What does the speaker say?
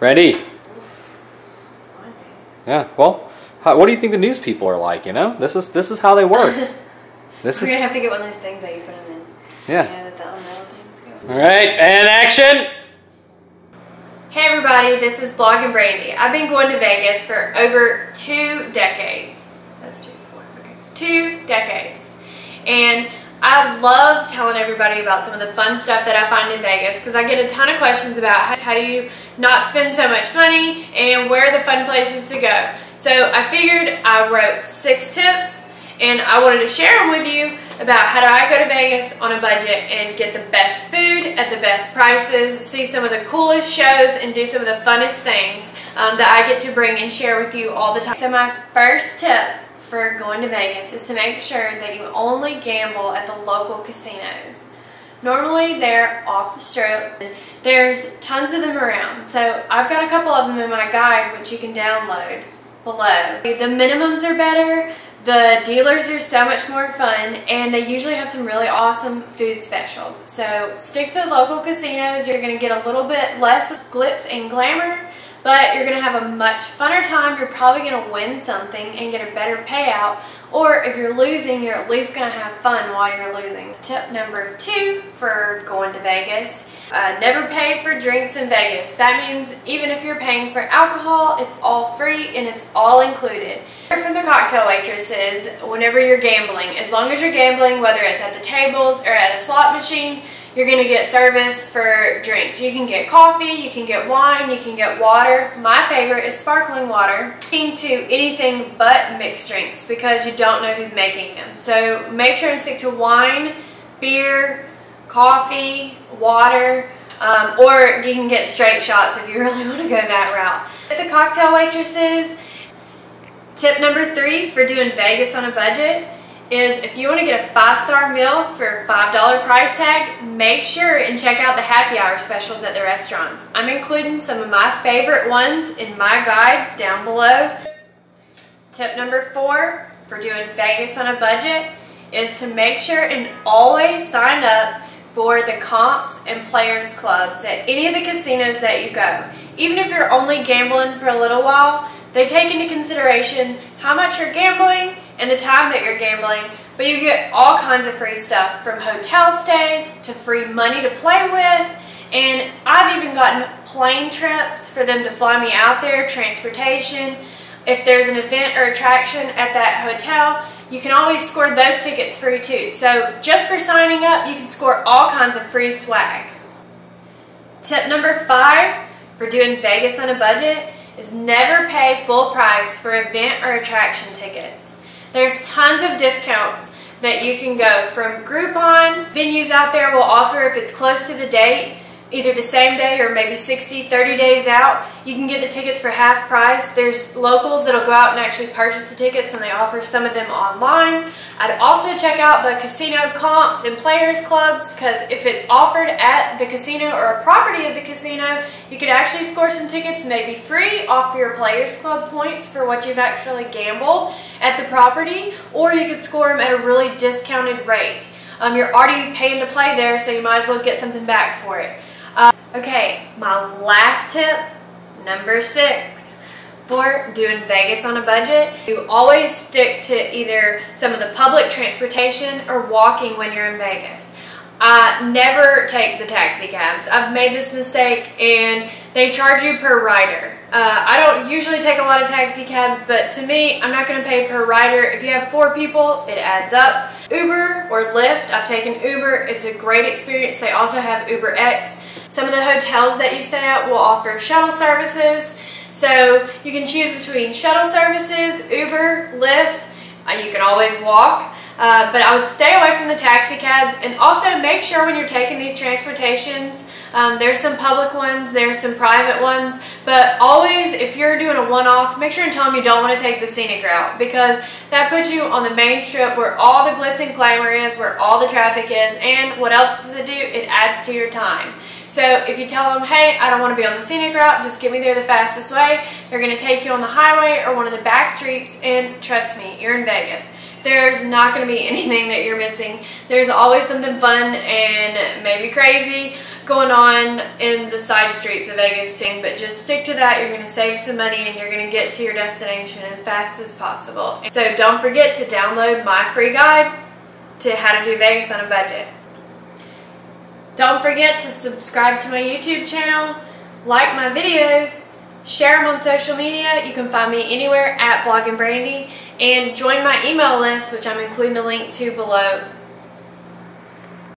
Ready? Yeah. Well, how, what do you think the news people are like? You know, this is this is how they work. This We're is gonna have to get one of those things that you put them in. yeah. You know, the little metal things go. All right, and action. Hey everybody, this is Bloggin Brandi. I've been going to Vegas for over two decades. That's two, four, okay. Two decades. And I love telling everybody about some of the fun stuff that I find in Vegas because I get a ton of questions about how, how do you not spend so much money and where are the fun places to go. So I figured I wrote six tips and I wanted to share them with you about how do I go to Vegas on a budget and get the best food at the best prices, see some of the coolest shows, and do some of the funnest things um, that I get to bring and share with you all the time. So my first tip for going to Vegas is to make sure that you only gamble at the local casinos. Normally they're off the strip. There's tons of them around. So I've got a couple of them in my guide which you can download below. The minimums are better. The dealers are so much more fun and they usually have some really awesome food specials. So stick to the local casinos. You're going to get a little bit less glitz and glamour, but you're going to have a much funner time. You're probably going to win something and get a better payout. Or if you're losing, you're at least going to have fun while you're losing. Tip number two for going to Vegas uh, never pay for drinks in Vegas. That means even if you're paying for alcohol, it's all free and it's all included. From the cocktail waitresses, whenever you're gambling, as long as you're gambling, whether it's at the tables or at a slot machine, you're going to get service for drinks. You can get coffee, you can get wine, you can get water. My favorite is sparkling water. To anything but mixed drinks because you don't know who's making them. So make sure and stick to wine, beer, coffee, water, um, or you can get straight shots if you really want to go that route. The cocktail waitresses, tip number three for doing Vegas on a budget is if you want to get a five-star meal for $5 price tag, make sure and check out the happy hour specials at the restaurants. I'm including some of my favorite ones in my guide down below. Tip number four for doing Vegas on a budget is to make sure and always sign up for the comps and players clubs at any of the casinos that you go. Even if you're only gambling for a little while, they take into consideration how much you're gambling and the time that you're gambling, but you get all kinds of free stuff from hotel stays to free money to play with, and I've even gotten plane trips for them to fly me out there, transportation. If there's an event or attraction at that hotel, you can always score those tickets free too. So just for signing up, you can score all kinds of free swag. Tip number five for doing Vegas on a budget is never pay full price for event or attraction tickets. There's tons of discounts that you can go from Groupon. Venues out there will offer if it's close to the date, either the same day or maybe 60, 30 days out, you can get the tickets for half price. There's locals that'll go out and actually purchase the tickets and they offer some of them online. I'd also check out the casino comps and players clubs because if it's offered at the casino or a property of the casino, you could actually score some tickets maybe free off your players club points for what you've actually gambled at the property or you could score them at a really discounted rate. Um, you're already paying to play there so you might as well get something back for it. Okay, my last tip, number six, for doing Vegas on a budget, you always stick to either some of the public transportation or walking when you're in Vegas. I never take the taxi cabs. I've made this mistake and they charge you per rider. Uh, I don't usually take a lot of taxi cabs, but to me, I'm not going to pay per rider. If you have four people, it adds up. Uber or Lyft, I've taken Uber. It's a great experience. They also have Uber X. Some of the hotels that you stay at will offer shuttle services. So you can choose between shuttle services, Uber, Lyft. Uh, you can always walk. Uh, but I would stay away from the taxi cabs and also make sure when you're taking these transportations, um, there's some public ones, there's some private ones, but always if you're doing a one-off, make sure and tell them you don't want to take the scenic route because that puts you on the main strip where all the glitz and glamour is, where all the traffic is, and what else does it do? It adds to your time. So if you tell them, hey, I don't want to be on the scenic route, just get me there the fastest way, they're going to take you on the highway or one of the back streets, and trust me, you're in Vegas there's not going to be anything that you're missing. There's always something fun and maybe crazy going on in the side streets of Vegas too, but just stick to that. You're going to save some money and you're going to get to your destination as fast as possible. So don't forget to download my free guide to how to do Vegas on a budget. Don't forget to subscribe to my YouTube channel, like my videos, share them on social media. You can find me anywhere at Blogging Brandi and join my email list, which I'm including the link to below